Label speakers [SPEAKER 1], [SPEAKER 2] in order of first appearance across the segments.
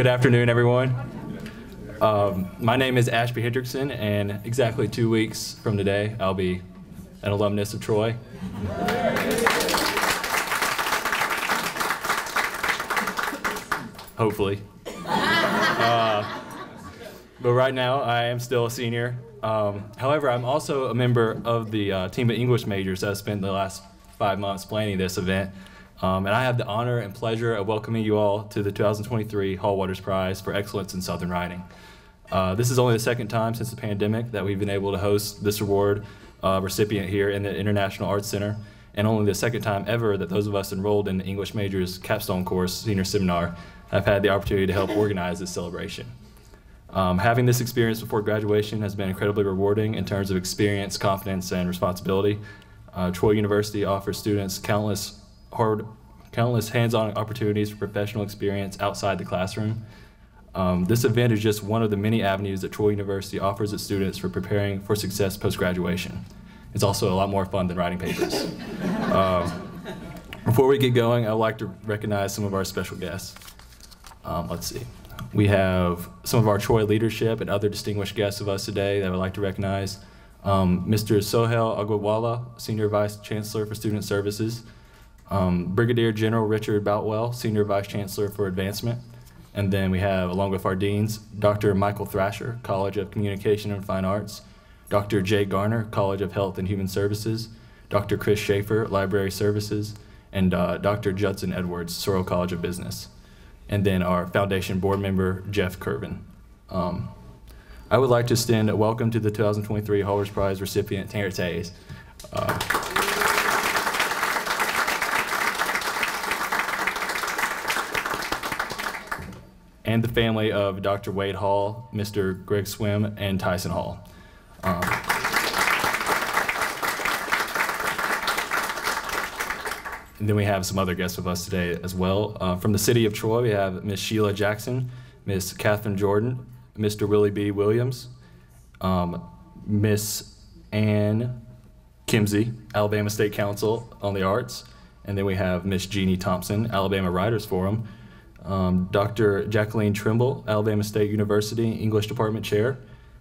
[SPEAKER 1] Good afternoon, everyone. Um, my name is Ashby Hendrickson, and exactly two weeks from today, I'll be an alumnus of Troy. Hopefully. Uh, but right now, I am still a senior. Um, however, I'm also a member of the uh, team of English majors that spent the last five months planning this event. Um, and I have the honor and pleasure of welcoming you all to the 2023 Hall Waters Prize for Excellence in Southern Writing. Uh, this is only the second time since the pandemic that we've been able to host this award uh, recipient here in the International Arts Center, and only the second time ever that those of us enrolled in the English Majors capstone course, senior seminar, have had the opportunity to help organize this celebration. Um, having this experience before graduation has been incredibly rewarding in terms of experience, confidence, and responsibility. Uh, Troy University offers students countless hard, countless hands-on opportunities for professional experience outside the classroom. Um, this event is just one of the many avenues that Troy University offers its students for preparing for success post-graduation. It's also a lot more fun than writing papers. um, before we get going, I would like to recognize some of our special guests. Um, let's see. We have some of our Troy leadership and other distinguished guests of us today that I would like to recognize. Um, Mr. Sohail Agboatwala, Senior Vice Chancellor for Student Services um, Brigadier General Richard Boutwell, Senior Vice Chancellor for Advancement. And then we have, along with our deans, Dr. Michael Thrasher, College of Communication and Fine Arts, Dr. Jay Garner, College of Health and Human Services, Dr. Chris Schaefer, Library Services, and uh, Dr. Judson Edwards, Sorrell College of Business. And then our foundation board member, Jeff Curvin. Um, I would like to extend a welcome to the 2023 Hall Waters Prize recipient, Terrance Hayes. Uh, and the family of Dr. Wade Hall, Mr. Greg Swim, and Tyson Hall. Um, and then we have some other guests with us today as well. Uh, from the city of Troy, we have Miss Sheila Jackson, Miss Catherine Jordan, Mr. Willie B. Williams, um, Miss Anne Kimzey, Alabama State Council on the Arts, and then we have Miss Jeannie Thompson, Alabama Writers Forum, um, Dr. Jacqueline Trimble, Alabama State University English Department Chair,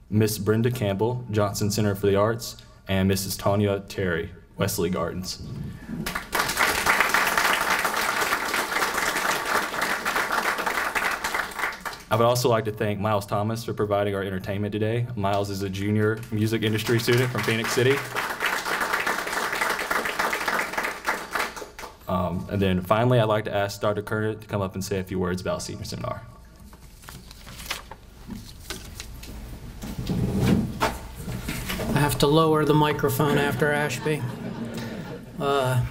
[SPEAKER 1] Miss Brenda Campbell, Johnson Center for the Arts, and Mrs. Tanya Terry, Wesley Gardens. I would also like to thank Miles Thomas for providing our entertainment today. Miles is a junior music industry student from Phenix City. And then finally, I'd like to ask Dr. Curnutt to come up and say a few words about Senior Seminar.
[SPEAKER 2] I have to lower the microphone after Ashby. Uh,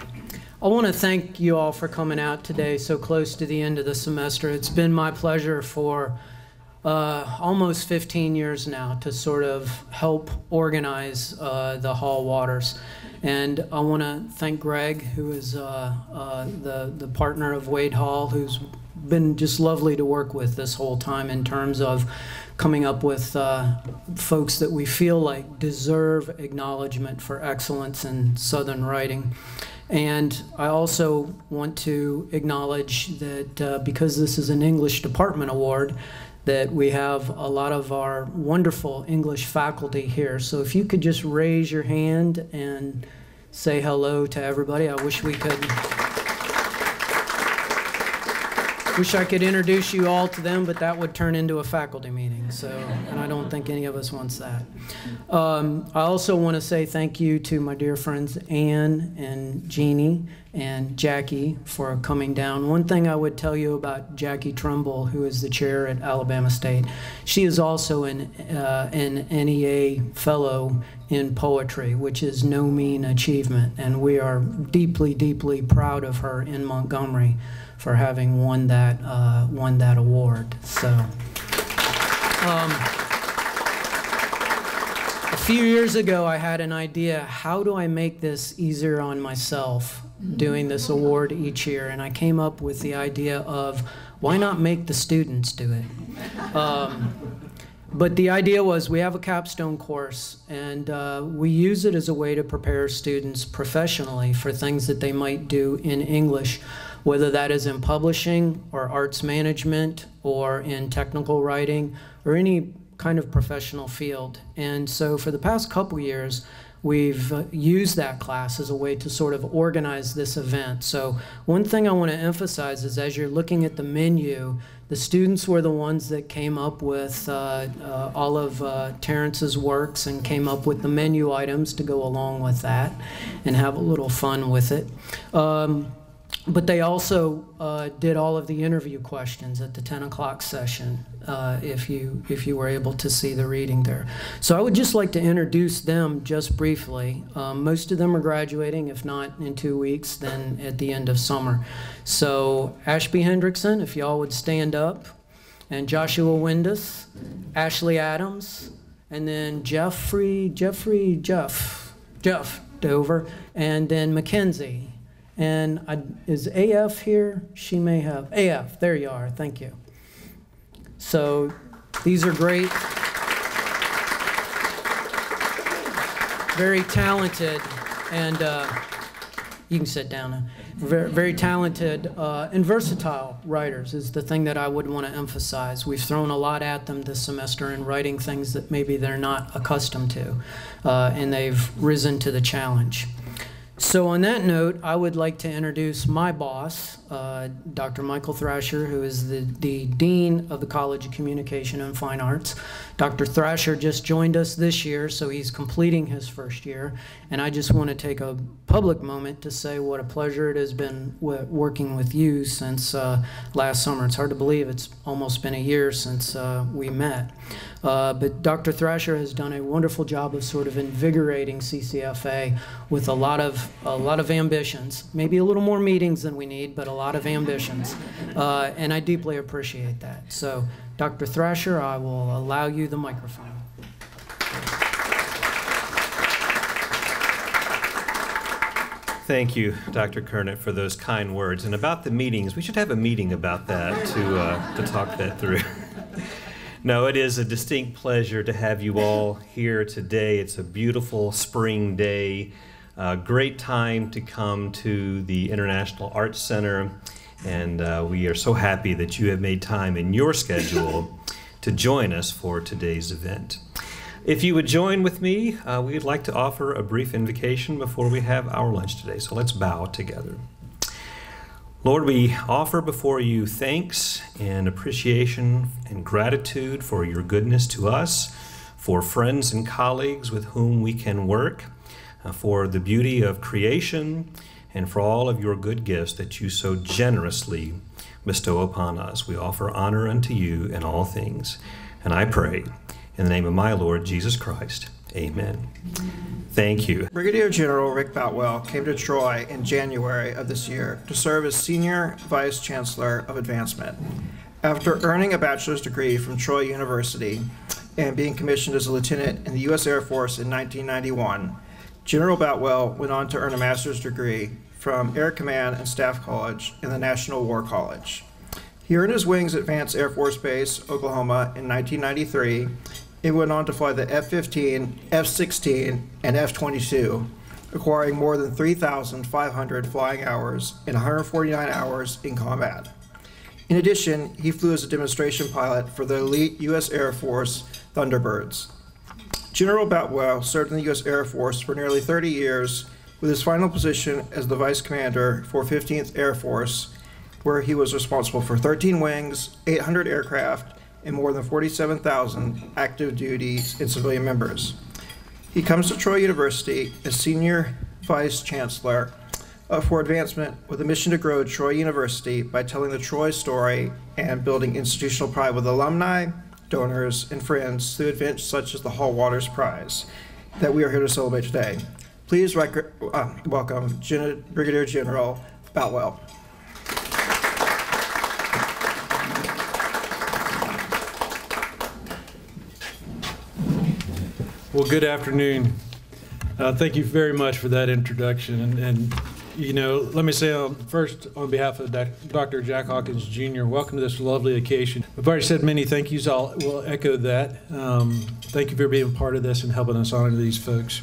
[SPEAKER 2] I want to thank you all for coming out today so close to the end of the semester. It's been my pleasure for uh, almost 15 years now to sort of help organize uh, the Hall Waters. And I want to thank Greg, who is uh, uh, the, the partner of Wade Hall, who's been just lovely to work with this whole time in terms of coming up with uh, folks that we feel like deserve acknowledgement for excellence in Southern writing. And I also want to acknowledge that uh, because this is an English Department Award, that we have a lot of our wonderful English faculty here. So if you could just raise your hand and say hello to everybody. I wish we could. Wish I could introduce you all to them, but that would turn into a faculty meeting. So, and I don't think any of us wants that. Um, I also want to say thank you to my dear friends Anne and Jeannie and Jackie for coming down. One thing I would tell you about Jackie Trimble, who is the chair at Alabama State, she is also an, uh, an NEA fellow in poetry, which is no mean achievement. And we are deeply, deeply proud of her in Montgomery for having won that, uh, won that award. So. Um, a few years ago, I had an idea how do I make this easier on myself? doing this award each year, and I came up with the idea of why not make the students do it? Um, but the idea was we have a capstone course, and uh, we use it as a way to prepare students professionally for things that they might do in English. whether that is in publishing or arts management or in technical writing or any kind of professional field. And so for the past couple years, we've uh, used that class as a way to sort of organize this event. So one thing I want to emphasize is as you're looking at the menu, the students were the ones that came up with uh, uh, all of uh, Terrance's works and came up with the menu items to go along with that and have a little fun with it. Um, but they also uh, did all of the interview questions at the 10 o'clock session uh, if you if you were able to see the reading there. So i would just like to introduce them just briefly. Um, most of them are graduating if not in two weeks then at the end of summer. So ashby hendrickson if y'all would stand up and joshua windus ashley adams and then jeffrey jeffrey jeff jeff dover and then mackenzie and I, is AF here? She may have. AF, there you are. Thank you. So these are great, very talented, and uh, you can sit down. Very, very talented uh, and versatile writers is the thing that I would want to emphasize. We've thrown a lot at them this semester in writing things that maybe they're not accustomed to, uh, and they've risen to the challenge. So, on that note, I would like to introduce my boss, uh, Dr. Michael Thrasher, who is the, the Dean of the College of Communication and Fine Arts. Dr. Thrasher just joined us this year, so he's completing his first year. And I just want to take a public moment to say what a pleasure it has been working with you since uh, last summer. It's hard to believe it's almost been a year since uh, we met. Uh, but Dr. Thrasher has done a wonderful job of sort of invigorating CCFA with a lot of a lot of ambitions. Maybe a little more meetings than we need, but a lot of ambitions. Uh, and I deeply appreciate that. So, Dr. Thrasher, I will allow you the microphone.
[SPEAKER 3] Thank you, Dr. Curnutt, for those kind words. And about the meetings, we should have a meeting about that to, uh, to talk that through. no, it is a distinct pleasure to have you all here today. It's a beautiful spring day, a great time to come to the International Arts Center. And uh, we are so happy that you have made time in your schedule to join us for today's event. If you would join with me, uh, we'd like to offer a brief invocation before we have our lunch today. So let's bow together. Lord, we offer before you thanks and appreciation and gratitude for your goodness to us, for friends and colleagues with whom we can work, Uh, for the beauty of creation, and for all of your good gifts that you so generously bestow upon us. We offer honor unto you in all things. And I pray in the name of my Lord Jesus Christ, amen. Thank you.
[SPEAKER 4] Brigadier General Rick Boutwell came to Troy in January of this year to serve as Senior Vice Chancellor of Advancement. After earning a bachelor's degree from Troy University and being commissioned as a lieutenant in the U.S. Air Force in 1991, General Boutwell went on to earn a master's degree from Air Command and Staff College in the National War College. He earned his wings at Vance Air Force Base, Oklahoma in 1993 it went on to fly the F 15, F 16, and F 22, acquiring more than 3,500 flying hours and 149 hours in combat. In addition, he flew as a demonstration pilot for the elite U.S. Air Force Thunderbirds. General Boutwell served in the U.S. Air Force for nearly 30 years, with his final position as the Vice Commander for 15th Air Force, where he was responsible for 13 wings, 800 aircraft, and more than 47,000 active duty and civilian members. He comes to Troy University as Senior Vice Chancellor uh, for advancement with a mission to grow Troy University by telling the Troy story and building institutional pride with alumni, donors, and friends through events such as the Hall Waters Prize that we are here to celebrate today. Please uh, welcome Gen Brigadier General Boutwell.
[SPEAKER 5] Well, good afternoon. Uh, thank you very much for that introduction. And, and you know, let me say um, first on behalf of Dr. Jack Hawkins Jr., welcome to this lovely occasion. I've already said many thank yous. I'll will echo that. Um, thank you for being part of this and helping us honor these folks.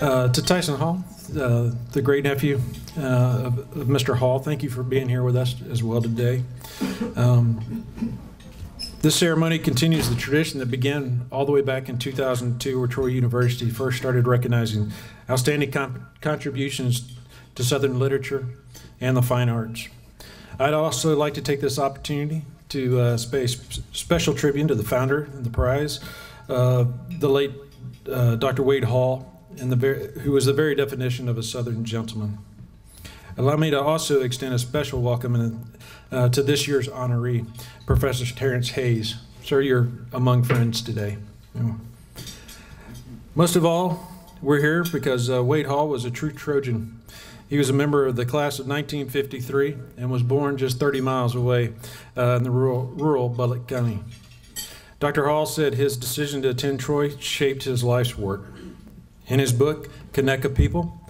[SPEAKER 5] Uh, to Tyson Hall, uh, the great nephew uh, of, of Mr. Hall. Thank you for being here with us as well today. Um, this ceremony continues the tradition that began all the way back in 2002, where Troy University first started recognizing outstanding con- contributions to Southern literature and the fine arts. I'd also like to take this opportunity to uh, pay special tribute to the founder of the prize, uh, the late uh, Dr. Wade Hall, and the very, who was the very definition of a Southern gentleman. Allow me to also extend a special welcome in, uh, to this year's honoree, Professor Terrance Hayes. Sir, you're among friends today. Most of all, we're here because uh, Wade Hall was a true Trojan. He was a member of the class of 1953 and was born just 30 miles away uh, in the rural, rural Bullock County. Dr. Hall said his decision to attend Troy shaped his life's work. In his book, Conecuh People,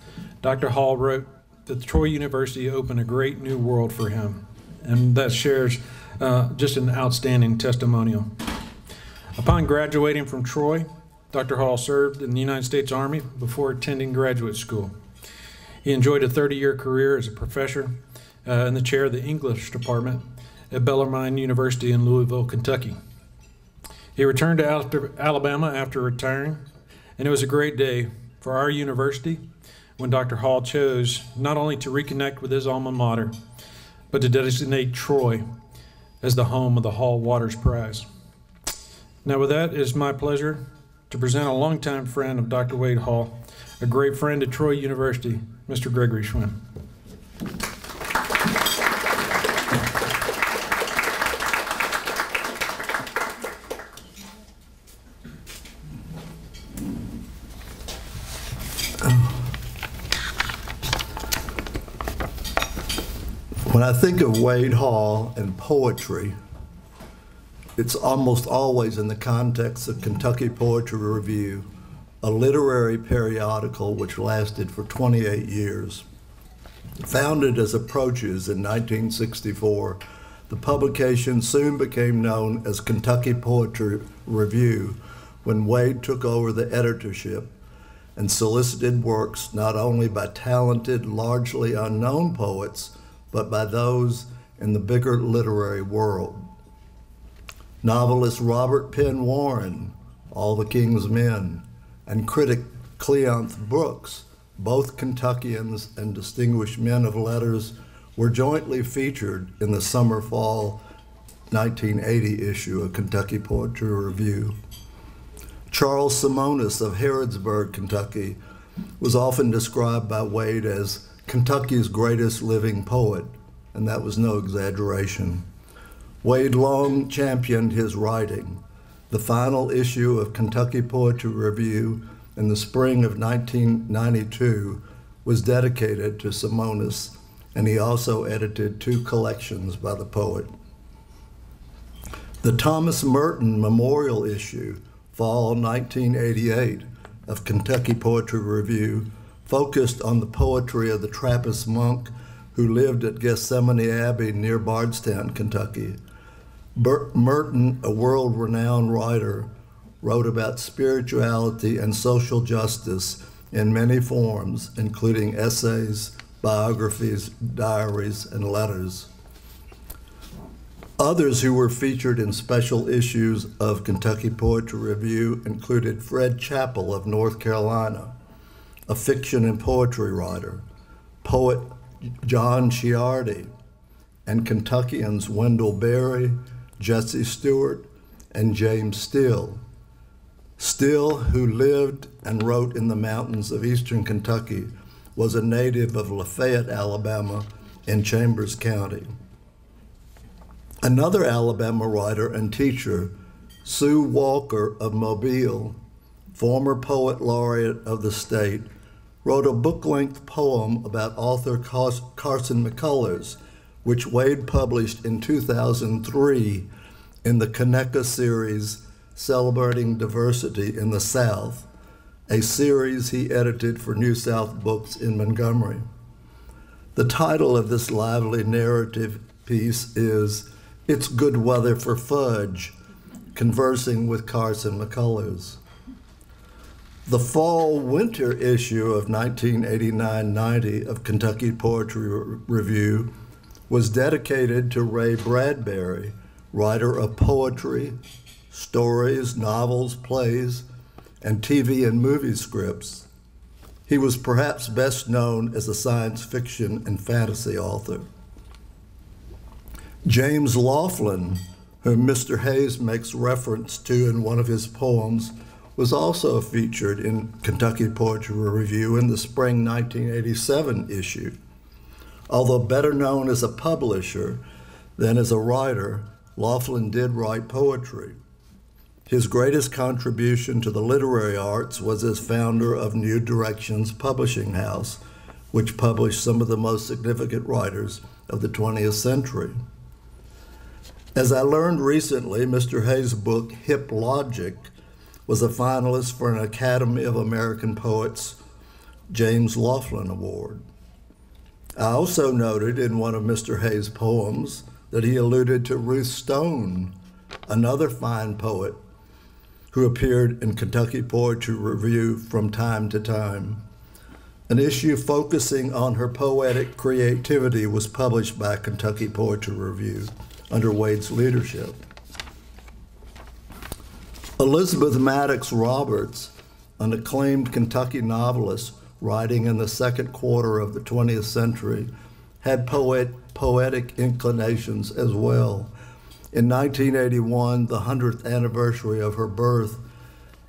[SPEAKER 5] Dr. Hall wrote that Troy University opened a great new world for him, and that shares uh, just an outstanding testimonial. Upon graduating from Troy, Dr. Hall served in the United States Army before attending graduate school. He enjoyed a 30 year career as a professor uh, in the chair of the English department at Bellarmine University in Louisville, Kentucky. He returned to Alabama after retiring, and it was a great day for our university when Dr. Hall chose not only to reconnect with his alma mater, but to designate Troy as the home of the Hall Waters Prize. Now, with that, it is my pleasure to present a longtime friend of Dr. Wade Hall, a great friend at Troy University, Mr. Gregory Schwinn.
[SPEAKER 6] When I think of Wade Hall and poetry, it's almost always in the context of Kentucky Poetry Review, a literary periodical which lasted for 28 years. Founded as Approaches in 1964, the publication soon became known as Kentucky Poetry Review when Wade took over the editorship and solicited works not only by talented, largely unknown poets, but by those in the bigger literary world. Novelist Robert Penn Warren, All the King's Men, and critic Cleanth Brooks, both Kentuckians and distinguished men of letters, were jointly featured in the summer fall 1980 issue of Kentucky Poetry Review. Charles Semones of Harrodsburg, Kentucky, was often described by Wade as Kentucky's greatest living poet, and that was no exaggeration. Wade long championed his writing. The final issue of Kentucky Poetry Review in the spring of 1992 was dedicated to Semones, and he also edited two collections by the poet. The Thomas Merton Memorial issue, fall 1988, of Kentucky Poetry Review focused on the poetry of the Trappist monk who lived at Gethsemani Abbey near Bardstown, Kentucky. Bert Merton, a world renowned writer, wrote about spirituality and social justice in many forms, including essays, biographies, diaries, and letters. Others who were featured in special issues of Kentucky Poetry Review included Fred Chappell of North Carolina, a fiction and poetry writer, poet John Ciardi, and Kentuckians Wendell Berry, Jesse Stuart, and James Still. Still, who lived and wrote in the mountains of eastern Kentucky, was a native of Lafayette, Alabama, in Chambers County. Another Alabama writer and teacher, Sue Walker of Mobile, former poet laureate of the state, wrote a book length poem about author Carson McCullers, which Wade published in 2003 in the Conecuh series Celebrating Diversity in the South, a series he edited for New South Books in Montgomery. The title of this lively narrative piece is It's Good Weather for Fudge Conversing with Carson McCullers. The fall winter issue of 1989 90 of Kentucky Poetry Review was dedicated to Ray Bradbury, writer of poetry, stories, novels, plays, and TV and movie scripts. He was perhaps best known as a science fiction and fantasy author. James Laughlin, whom Mr. Hayes makes reference to in one of his poems, was also featured in Kentucky Poetry Review in the spring 1987 issue. Although better known as a publisher than as a writer, Laughlin did write poetry. His greatest contribution to the literary arts was as founder of New Directions Publishing House, which published some of the most significant writers of the 20th century. As I learned recently, Mr. Hayes' book, Hip Logic, was a finalist for an Academy of American Poets James Laughlin Award. I also noted in one of Mr. Hayes' poems that he alluded to Ruth Stone, another fine poet who appeared in Kentucky Poetry Review from time to time. An issue focusing on her poetic creativity was published by Kentucky Poetry Review under Wade's leadership. Elizabeth Madox Roberts, an acclaimed Kentucky novelist writing in the second quarter of the 20th century, had poet, poetic inclinations as well. In 1981, the 100th anniversary of her birth,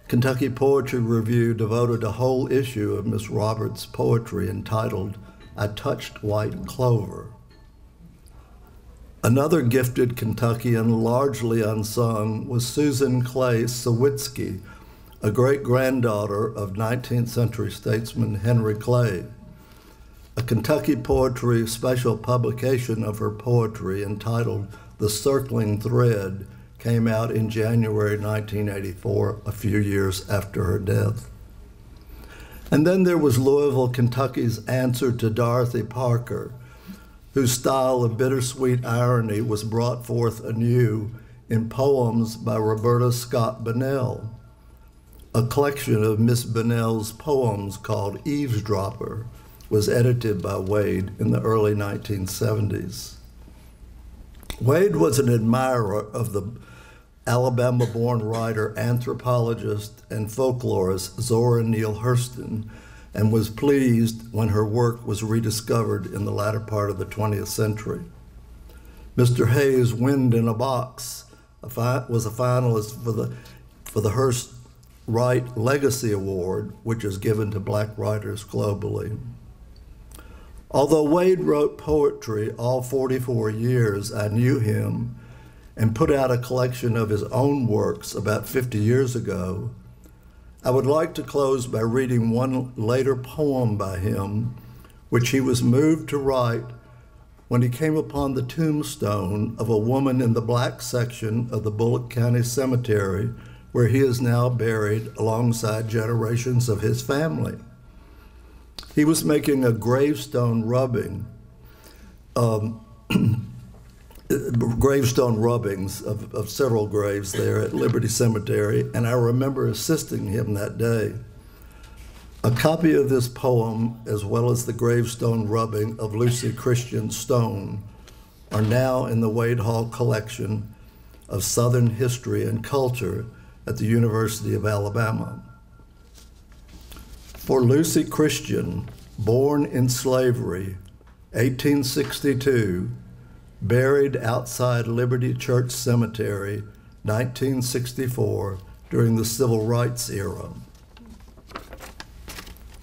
[SPEAKER 6] Kentucky Poetry Review devoted a whole issue of Miss Roberts' poetry entitled I Touched White Clover. Another gifted Kentuckian, largely unsung, was Susan Clay Sawitzky, a great granddaughter of 19th century statesman Henry Clay. A Kentucky Poetry special publication of her poetry entitled The Circling Thread came out in January 1984, a few years after her death. And then there was Louisville, Kentucky's answer to Dorothy Parker whose style of bittersweet irony was brought forth anew in poems by Roberta Scott Bunnell. A collection of Miss Bunnell's poems called Eavesdropper was edited by Wade in the early 1970s. Wade was an admirer of the Alabama born writer, anthropologist, and folklorist Zora Neale Hurston and was pleased when her work was rediscovered in the latter part of the 20th century. Mr. Hayes' Wind in a Box was a finalist for the, for the Hurst Wright Legacy Award, which is given to black writers globally. Although Wade wrote poetry all 44 years, I knew him and put out a collection of his own works about 50 years ago. I would like to close by reading one later poem by him, which he was moved to write when he came upon the tombstone of a woman in the black section of the Bullock County Cemetery, where he is now buried alongside generations of his family. He was making a gravestone rubbing. Um, gravestone rubbings of, of several graves there at Liberty Cemetery, and I remember assisting him that day. A copy of this poem, as well as the gravestone rubbing of Lucy Christian Stone, are now in the Wade Hall collection of Southern history and culture at the University of Alabama. For Lucy Christian, born in slavery, 1862, buried outside Liberty Church Cemetery, 1964, during the Civil Rights era.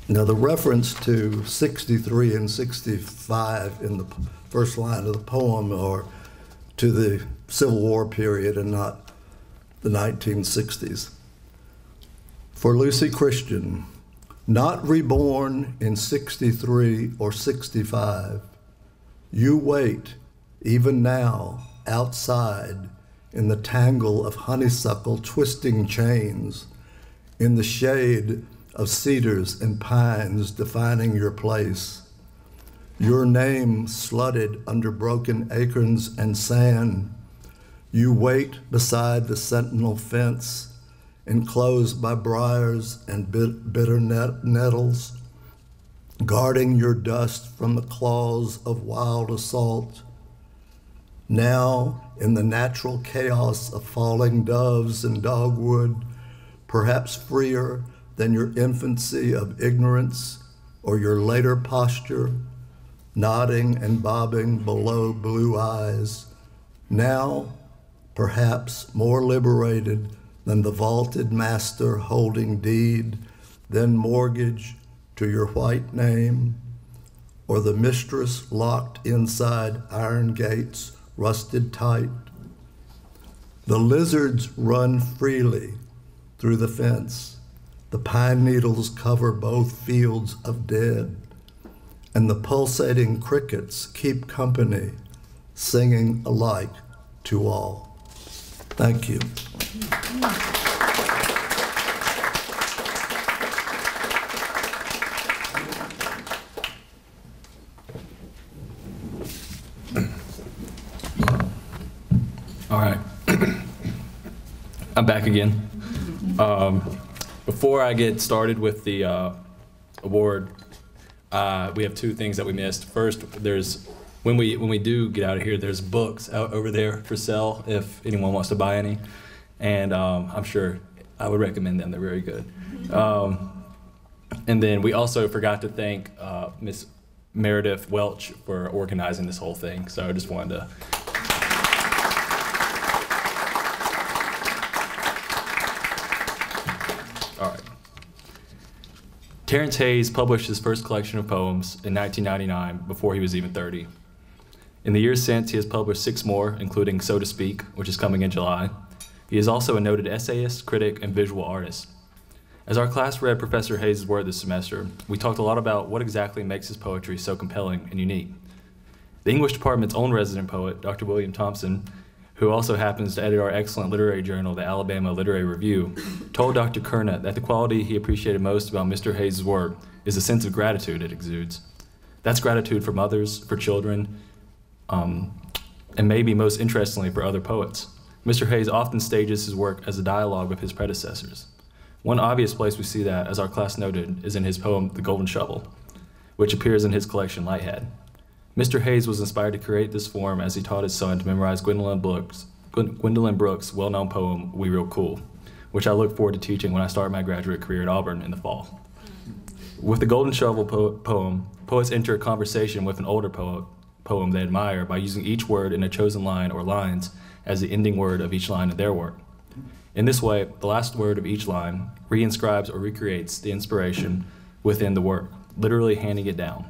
[SPEAKER 6] Now, the reference to 63 and 65 in the first line of the poem are to the Civil War period and not the 1960s. For Lucy Christian, not reborn in 63 or 65, you wait even now, outside, in the tangle of honeysuckle twisting chains, in the shade of cedars and pines defining your place, your name slutted under broken acorns and sand, you wait beside the sentinel fence enclosed by briars and bitter nettles, guarding your dust from the claws of wild assault. Now, in the natural chaos of falling doves and dogwood, perhaps freer than your infancy of ignorance or your later posture, nodding and bobbing below blue eyes, now perhaps more liberated than the vaulted master holding deed, then mortgage to your white name, or the mistress locked inside iron gates, rusted tight. The lizards run freely through the fence. The pine needles cover both fields of dead, and the pulsating crickets keep company, singing alike to all. Thank you.
[SPEAKER 1] All right. I'm back again. Um, before I get started with the uh, award, uh, we have two things that we missed. First, there's when we when we do get out of here, there's books out over there for sale if anyone wants to buy any, and um, I'm sure I would recommend them. They're very good. Um, and then we also forgot to thank uh, Miss Meredith Welch for organizing this whole thing. So I just wanted to. All right. Terrance Hayes published his first collection of poems in 1999 before he was even 30. In the years since, he has published six more, including So to Speak, which is coming in July. He is also a noted essayist, critic, and visual artist. As our class read Professor Hayes' work this semester, we talked a lot about what exactly makes his poetry so compelling and unique. The English department's own resident poet, Dr. William Thompson, who also happens to edit our excellent literary journal, the Alabama Literary Review, told Dr. Curnutt that the quality he appreciated most about Mr. Hayes' work is the sense of gratitude it exudes. That's gratitude from others, for children, um, and maybe most interestingly for other poets. Mr. Hayes often stages his work as a dialogue with his predecessors. One obvious place we see that, as our class noted, is in his poem, The Golden Shovel, which appears in his collection, Lighthead. Mr. Hayes was inspired to create this form as he taught his son to memorize Gwendolyn Brooks, Gwendolyn Brooks' well-known poem, We Real Cool, which I look forward to teaching when I start my graduate career at Auburn in the fall. With the Golden Shovel po poem, poets enter a conversation with an older poet poem they admire by using each word in a chosen line or lines as the ending word of each line of their work. In this way, the last word of each line reinscribes or recreates the inspiration within the work, literally handing it down.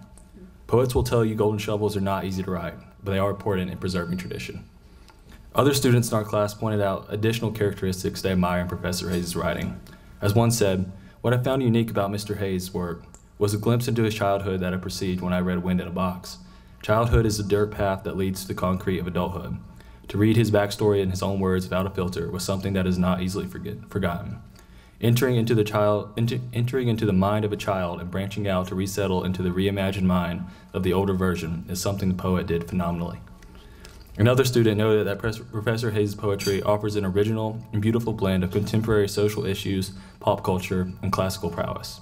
[SPEAKER 1] Poets will tell you golden shovels are not easy to write, but they are important in preserving tradition. Other students in our class pointed out additional characteristics they admire in Professor Hayes' writing. As one said, what I found unique about Mr. Hayes' work was a glimpse into his childhood that I perceived when I read Wind in a Box. Childhood is the dirt path that leads to the concrete of adulthood. To read his backstory in his own words without a filter was something that is not easily forget, forgotten. Entering into the child, entering into the mind of a child and branching out to resettle into the reimagined mind of the older version is something the poet did phenomenally. Another student noted that Professor Hayes' poetry offers an original and beautiful blend of contemporary social issues, pop culture, and classical prowess.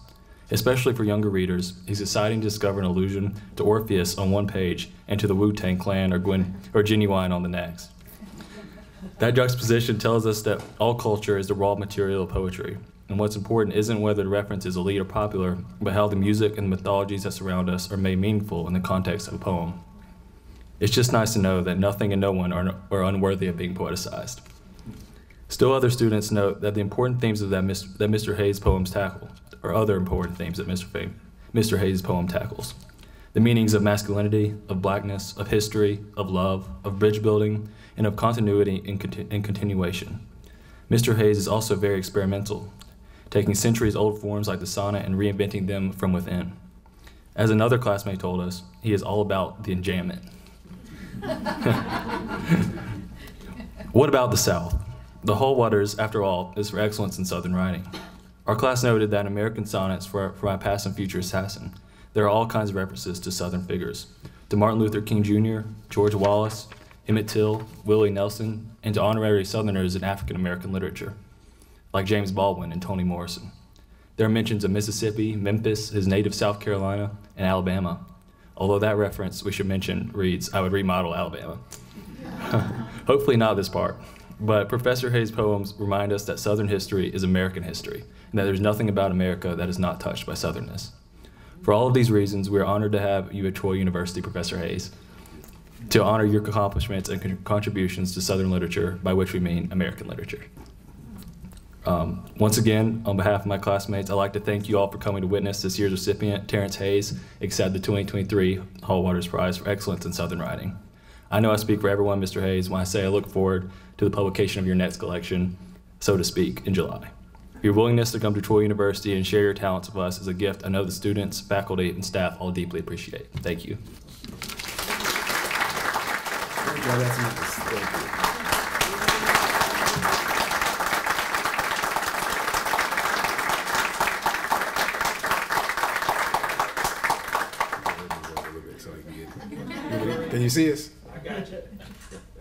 [SPEAKER 1] Especially for younger readers, he's exciting to discover an allusion to Orpheus on one page and to the Wu-Tang Clan or, Gwen, or Ginuwine on the next. That juxtaposition tells us that all culture is the raw material of poetry, and what's important isn't whether the reference is elite or popular, but how the music and the mythologies that surround us are made meaningful in the context of a poem. It's just nice to know that nothing and no one are, are unworthy of being poeticized. Still, other students note that the important themes of that, that Mr. Hayes' poems tackle, or other important themes that Mr. Mr. Hayes' poem tackles. The meanings of masculinity, of blackness, of history, of love, of bridge building, and of continuity and, conti and continuation. Mr. Hayes is also very experimental, taking centuries old forms like the sonnet and reinventing them from within. As another classmate told us, he is all about the enjambment. what about the South? The Hall Waters, after all, is for excellence in Southern writing. Our class noted that in American Sonnets for, for My Past and Future Assassin, there are all kinds of references to Southern figures, to Martin Luther King Jr., George Wallace, Emmett Till, Willie Nelson, and to honorary Southerners in African American literature. like James Baldwin and Toni Morrison. There are mentions of Mississippi, Memphis, his native South Carolina, and Alabama. Although that reference we should mention reads, I would remodel Alabama. Hopefully not this part. But Professor Hayes' poems remind us that Southern history is American history, and that there's nothing about America that is not touched by Southernness. For all of these reasons, we are honored to have you at Troy University, Professor Hayes, to honor your accomplishments and con- contributions to Southern literature, by which we mean American literature. Um, once again, on behalf of my classmates, I'd like to thank you all for coming to witness this year's recipient, Terrance Hayes, accept the 2023 Hall Waters Prize for Excellence in Southern Writing. I know I speak for everyone, Mr. Hayes, when I say I look forward to the publication of your next collection, so to speak, in July. Your willingness to come to Troy University and share your talents with us is a gift I know the students, faculty, and staff all deeply appreciate. Thank you.
[SPEAKER 7] Yeah, that's nice. Thank you. Can you see us? I got you.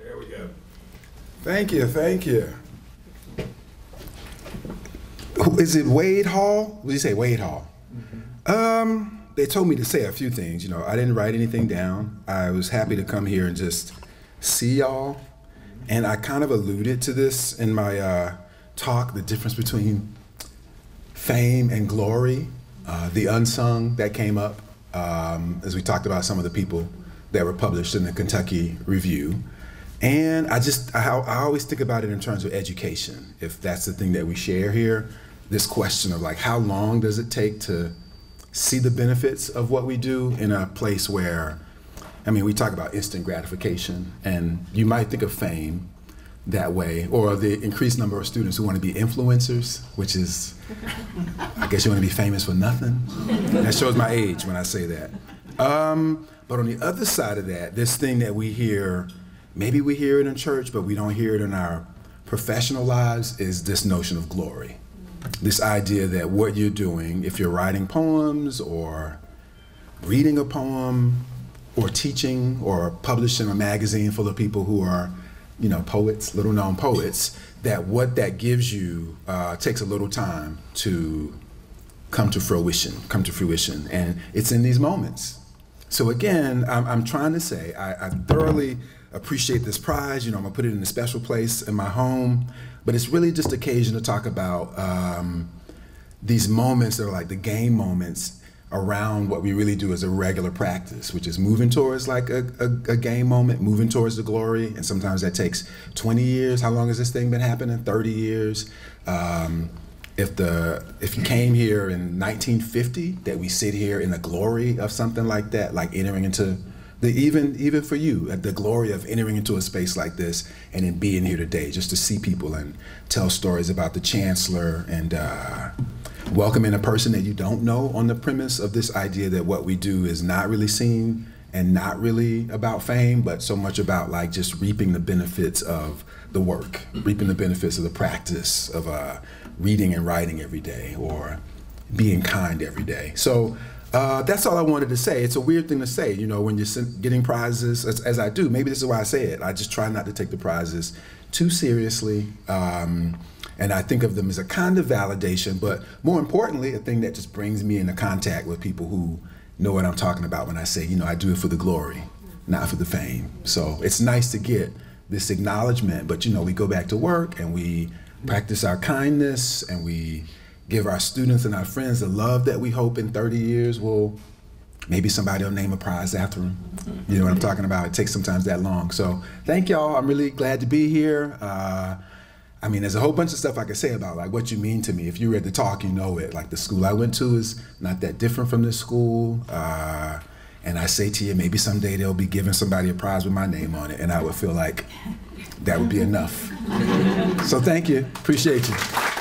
[SPEAKER 7] There we go. Thank you, thank you. Is it Wade Hall? What did you say, Wade Hall? Um, they told me to say a few things. You know, I didn't write anything down. I was happy to come here and just see y'all. And I kind of alluded to this in my uh, talk the difference between fame and glory, uh, the unsung that came up um, as we talked about some of the people that were published in the Kentucky Review. And I just, I, I always think about it in terms of education, if that's the thing that we share here. This question of like, how long does it take to see the benefits of what we do in a place where, I mean, we talk about instant gratification, and you might think of fame that way, or the increased number of students who want to be influencers, which is, I guess you want to be famous for nothing. That shows my age when I say that. Um, but on the other side of that, this thing that we hear, maybe we hear it in church, but we don't hear it in our professional lives, is this notion of glory. This idea that what you're doing, if you're writing poems or reading a poem or teaching or publishing a magazine full of people who are, you know, poets, little known poets, that what that gives you uh, takes a little time to come to fruition, come to fruition. And it's in these moments. So again, I'm, I'm trying to say I, I thoroughly appreciate this prize. You know, I'm gonna put it in a special place in my home, but it's really just occasion to talk about um, these moments that are like the game moments around what we really do as a regular practice, which is moving towards like a, a, a game moment, moving towards the glory. And sometimes that takes 20 years. How long has this thing been happening? 30 years. Um, if the if you came here in 1950, that we sit here in the glory of something like that, like entering into the even even for you, the glory of entering into a space like this and then being here today, just to see people and tell stories about the chancellor and uh, welcoming a person that you don't know on the premise of this idea that what we do is not really seen and not really about fame, but so much about like just reaping the benefits of the work, reaping the benefits of the practice of uh, reading and writing every day or being kind every day. So uh, that's all I wanted to say. It's a weird thing to say, you know, when you're getting prizes, as, as I do. Maybe this is why I say it. I just try not to take the prizes too seriously. Um, and I think of them as a kind of validation, but more importantly, a thing that just brings me into contact with people who know what I'm talking about when I say, you know, I do it for the glory, not for the fame. So it's nice to get this acknowledgement, but you know, we go back to work and we practice our kindness and we give our students and our friends the love that we hope in 30 years will maybe somebody will name a prize after them. You know what I'm talking about? It takes sometimes that long. So thank y'all. I'm really glad to be here. Uh, I mean, there's a whole bunch of stuff I could say about like what you mean to me. If you read the talk, you know it. Like the school I went to is not that different from this school. Uh, and I say to you, maybe someday they'll be giving somebody a prize with my name on it, and I would feel like that would be enough. so thank you. Appreciate you.